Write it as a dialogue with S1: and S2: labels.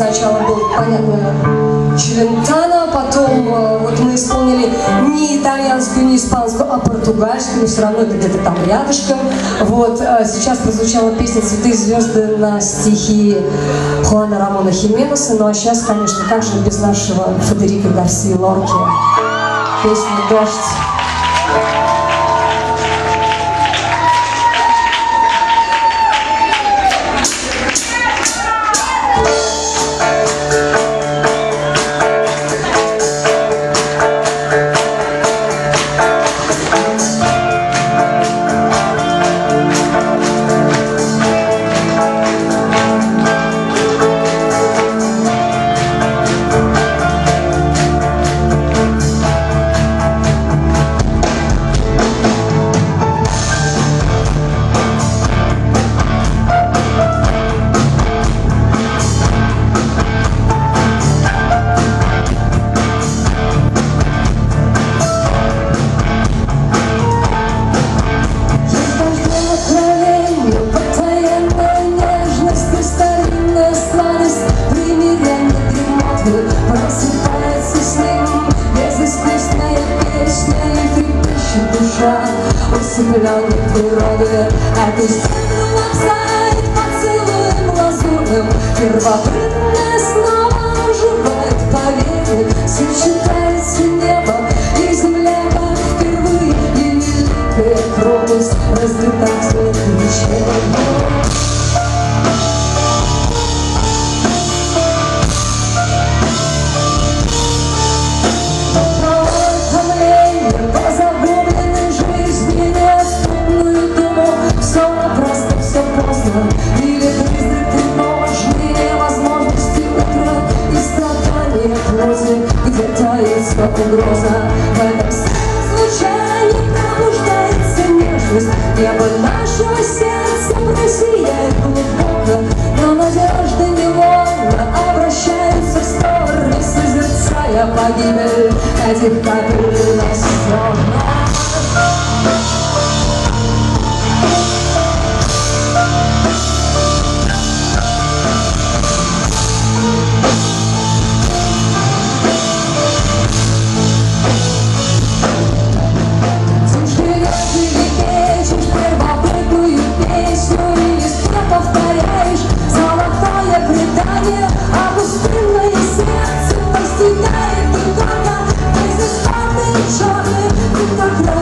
S1: сначала был, понятно, Челентано, потом э, вот мы исполнили не итальянскую, не испанскую, а португальскую, но все равно это где-то там рядышком. Вот, э, сейчас прозвучала песня «Цветы и звезды» на стихи Хуана Рамона Хименеса, ну а сейчас, конечно, как же без нашего Федерико Гарсии Лорки. Песня «Дождь». without the brother. I could stand on one side. Таится угроза. В этом случае пробуждается нежность. Небо нашего сердца просияет глубоко Но надежды невольно обращаются в стороны Созерцая погибель этих капель на сон Shortly,